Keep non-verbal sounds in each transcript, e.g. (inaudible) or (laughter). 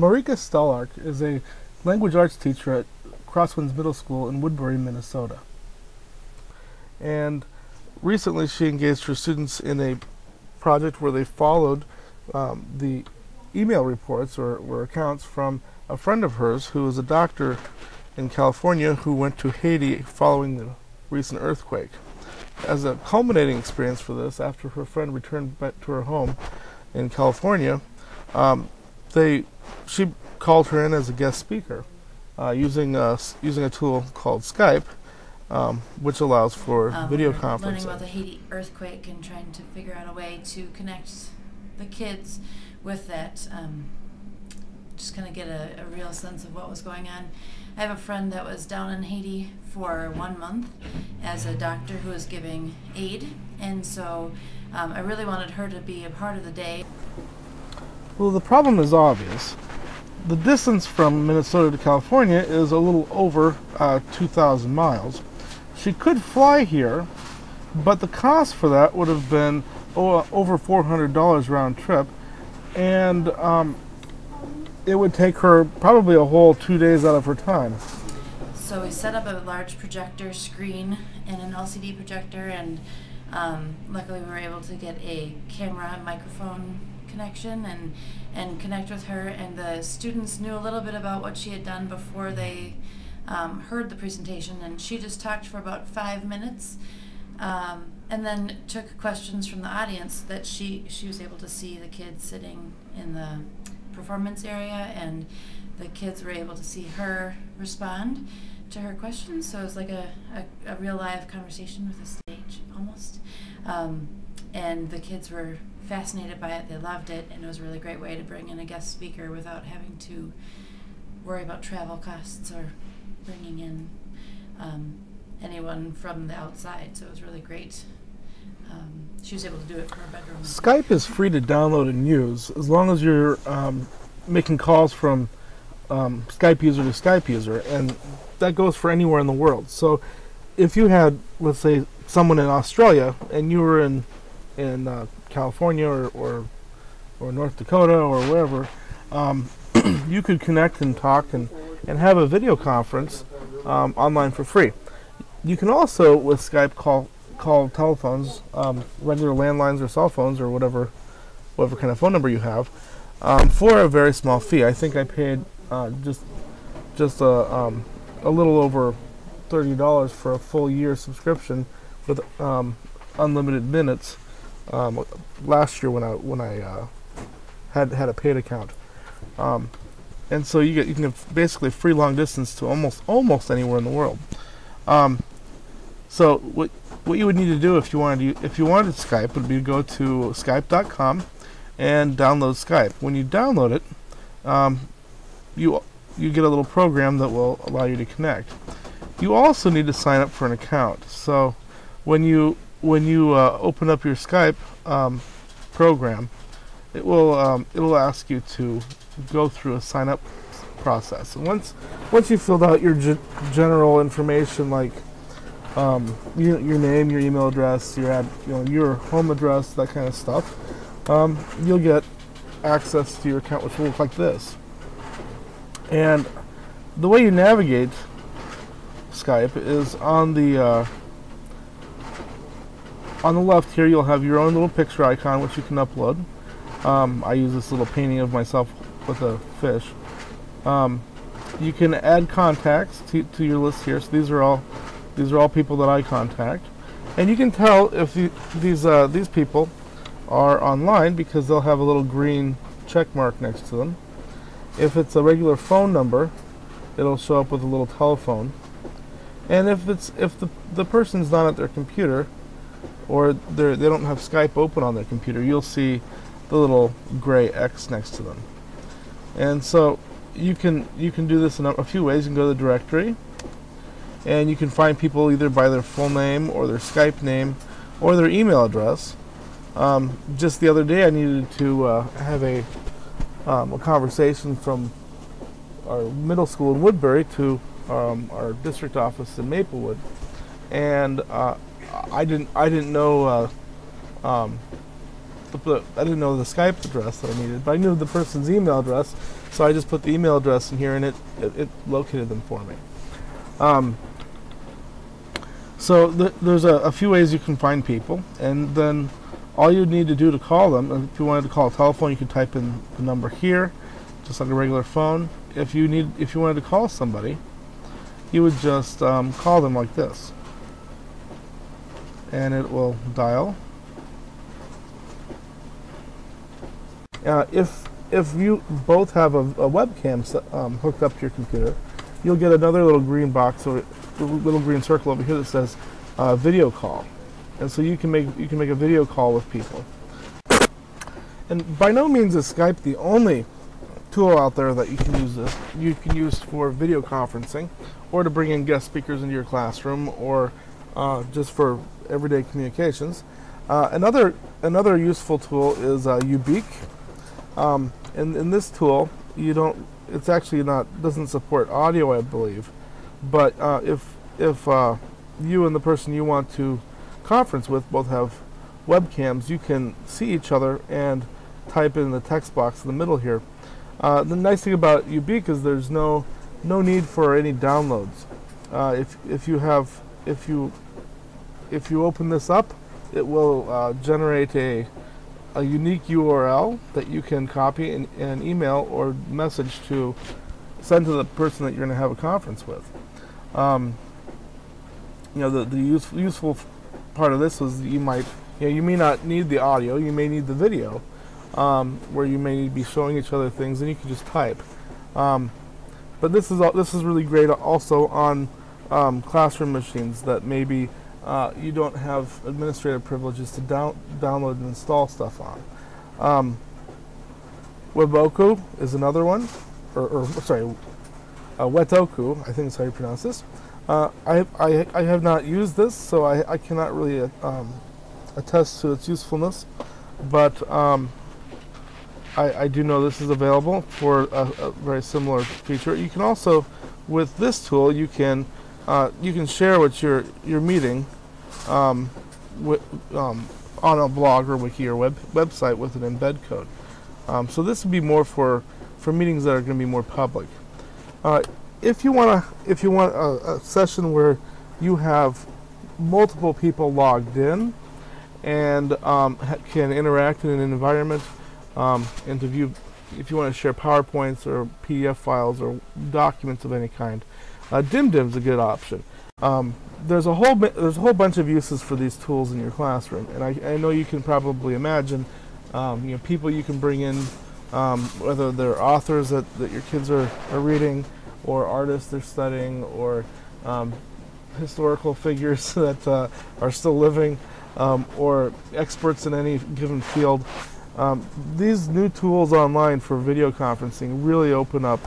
Marika Staloch is a language arts teacher at Crosswinds Middle School in Woodbury, Minnesota. And recently she engaged her students in a project where they followed um, the email reports or, or accounts from a friend of hers who is a doctor in California who went to Haiti following the recent earthquake. As a culminating experience for this, after her friend returned back to her home in California, um, they she called her in as a guest speaker uh, using a, using a tool called Skype, um, which allows for um, video learning conferencing. about the Haiti earthquake and trying to figure out a way to connect the kids with that. Um, just kind of get a, a real sense of what was going on. I have a friend that was down in Haiti for one month as a doctor who was giving aid, and so um, I really wanted her to be a part of the day. Well, the problem is obvious. The distance from Minnesota to California is a little over uh, 2,000 miles. She could fly here, but the cost for that would have been over $400 round trip, and um, it would take her probably a whole two days out of her time. So we set up a large projector screen and an LCD projector, and um, luckily we were able to get a camera and microphone connection and and connect with her. And the students knew a little bit about what she had done before they um, heard the presentation, and she just talked for about five minutes. Um, and then took questions from the audience that she she was able to see the kids sitting in the performance area and the kids were able to see her respond to her questions so it was like a, a, a real live conversation with a stage almost um, and the kids were fascinated by it they loved it and it was a really great way to bring in a guest speaker without having to worry about travel costs or bringing in um, anyone from the outside. So it was really great. Um, she was able to do it from her bedroom. Skype is free to download and use as long as you're um, making calls from um, Skype user to Skype user, and that goes for anywhere in the world. So, if you had, let's say, someone in Australia and you were in in uh, California or, or or North Dakota or wherever, um, (clears throat) you could connect and talk and and have a video conference um, online for free. You can also with Skype call call telephones, um, regular landlines or cell phones or whatever whatever kind of phone number you have, um, for a very small fee. I think I paid uh, just just a um, a little over thirty dollars for a full year subscription with um, unlimited minutes um, last year when I when I uh, had had a paid account. Um, and so you get you can basically free long distance to almost almost anywhere in the world. Um, so what what you would need to do if you wanted to, if you wanted Skype would be to go to Skype.com and download Skype. When you download it, um, you you get a little program that will allow you to connect. You also need to sign up for an account. So when you when you uh, open up your Skype um, program, it will um, it'll ask you to go through a sign up process. And once once you filled out your ge- general information like um, your, your name, your email address, your ad, you know your home address, that kind of stuff, um, you'll get access to your account, which will look like this. And the way you navigate Skype is on the uh, on the left here. You'll have your own little picture icon, which you can upload. Um, I use this little painting of myself with a fish. Um, you can add contacts to, to your list here. So these are all these are all people that I contact, and you can tell if you, these uh, these people are online because they'll have a little green check mark next to them. If it's a regular phone number, it'll show up with a little telephone. And if it's if the the person's not at their computer, or they don't have Skype open on their computer, you'll see the little gray X next to them. And so you can you can do this in a, a few ways. You can go to the directory, and you can find people either by their full name or their Skype name or their email address. Um, just the other day, I needed to uh, have a um, a conversation from our middle school in Woodbury to um, our district office in Maplewood, and uh, I didn't I didn't know uh, um, the, I didn't know the Skype address that I needed, but I knew the person's email address, so I just put the email address in here, and it it, it located them for me. Um, so th- there's a, a few ways you can find people, and then all you need to do to call them, if you wanted to call a telephone, you could type in the number here, just like a regular phone. If you need, if you wanted to call somebody, you would just um, call them like this, and it will dial. Uh, if if you both have a, a webcam um, hooked up to your computer, you'll get another little green box or little green circle over here that says uh, video call, and so you can make you can make a video call with people. And by no means is Skype the only tool out there that you can use this. You can use for video conferencing, or to bring in guest speakers into your classroom, or uh, just for everyday communications. Uh, another another useful tool is uh, Ubiqq. Um, in this tool, you don't. It's actually not doesn't support audio, I believe. But uh, if if uh, you and the person you want to conference with both have webcams, you can see each other and type in the text box in the middle here. Uh, the nice thing about Ubiqq is there's no no need for any downloads. Uh, if if you have if you if you open this up, it will uh, generate a a unique URL that you can copy in, in an email or message to send to the person that you're going to have a conference with. Um, you know, the, the use, useful part of this is you might, you know, you may not need the audio, you may need the video, um, where you may be showing each other things, and you can just type. Um, but this is al- this is really great also on um, classroom machines that maybe uh, you don't have administrative privileges to down, download and install stuff on. Um, Weboku is another one, or, or sorry, uh, Wetoku, I think is how you pronounce this. Uh, I, I, I have not used this, so I, I cannot really um, attest to its usefulness, but um, I, I do know this is available for a, a very similar feature. You can also, with this tool, you can uh, you can share what you're you're meeting um, wi- um, on a blog or wiki or web website with an embed code. Um, so this would be more for for meetings that are going to be more public. Uh, if you want to, if you want a, a session where you have multiple people logged in and um, can interact in an environment um, and to view, if you want to share PowerPoints or PDF files or documents of any kind, uh, DimDim's a good option. Um, there's a whole there's a whole bunch of uses for these tools in your classroom, and I, I know you can probably imagine, um, you know, people you can bring in, um, whether they're authors that, that your kids are, are reading, or artists they're studying, or um, historical figures (laughs) that uh, are still living, um, or experts in any given field. Um, these new tools online for video conferencing really open up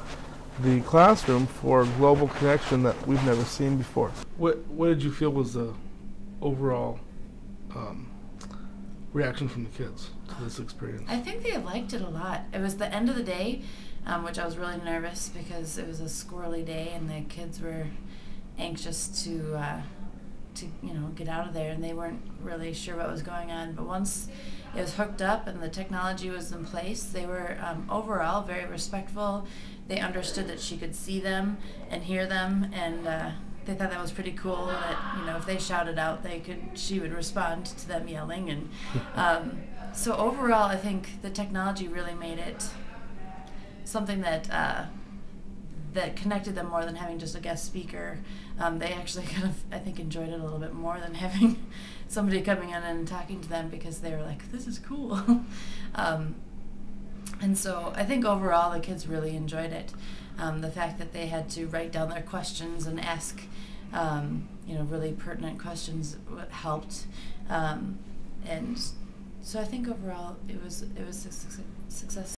the classroom for global connection that we've never seen before. What What did you feel was the overall um, reaction from the kids to this experience? I think they liked it a lot. It was the end of the day, um, which I was really nervous because it was a squirrely day and the kids were anxious to uh, to you know get out of there and they weren't really sure what was going on. But once it was hooked up and the technology was in place, they were um, overall very respectful. They understood that she could see them and hear them and. Uh, they thought that was pretty cool that you know if they shouted out they could she would respond to them yelling and (laughs) um, so overall i think the technology really made it something that uh, that connected them more than having just a guest speaker um, they actually (laughs) kind of i think enjoyed it a little bit more than having (laughs) somebody coming in and talking to them because they were like this is cool (laughs) um, and so I think overall the kids really enjoyed it. Um, the fact that they had to write down their questions and ask, um, you know, really pertinent questions helped. Um, and so I think overall it was it was a success.